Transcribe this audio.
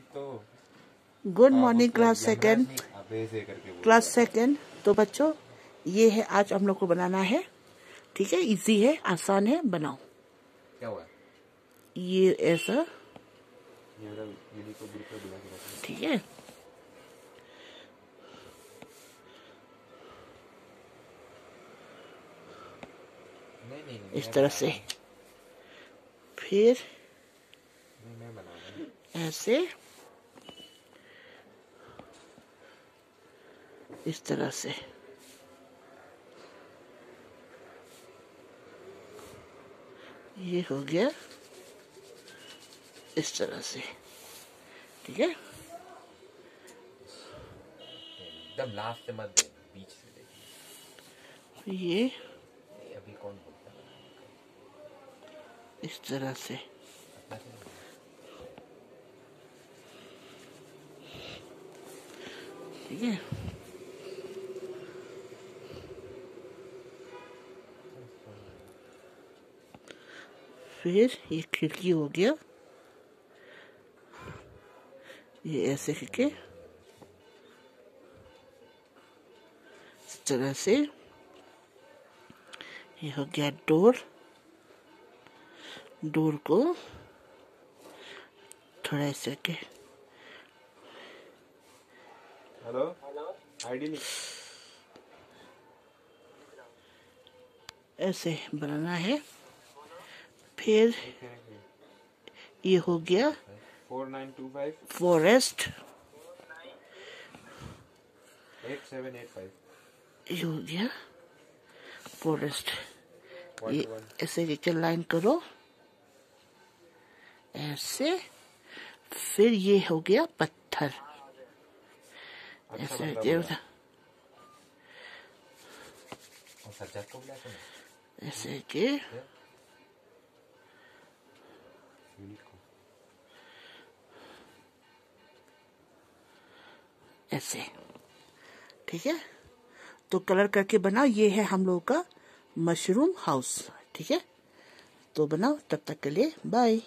तो good morning class second. Class second तो बच्चों ये है आज हम लोग को बनाना है। ठीक है? इजी है आसान है बनाओ। क्या हुआ? ये ऐसा। रखा ठीक है? इस तरह से। फिर ऐसे। इस तरह से। ये हो गया इस तरह से। ठीक है? एकदम लास्ट से मत बीच से दे। ये अभी कौन बोलता है? इस तरह से। ठीक है? फिर ये खिड़की हो गया ये ऐसे करके इस तरह से ये हो गया डोर डोर को थोड़ा ऐसे के हेलो आईडी ऐसे बनाना है फिर ये हो गया four nine two five. Forest. ये हो गया फॉरेस्ट। ये ऐसे करके लाइन करो। ऐसे। फिर ये हो गया पत्थर। अच्छा ऐसे बुला के ऐसे को ऐसे। ठीक है? तो कलर करके बनाओ, ये है हम लोगों का मशरूम हाउस ठीक है? तो बनाओ, तब तक के लिए बाय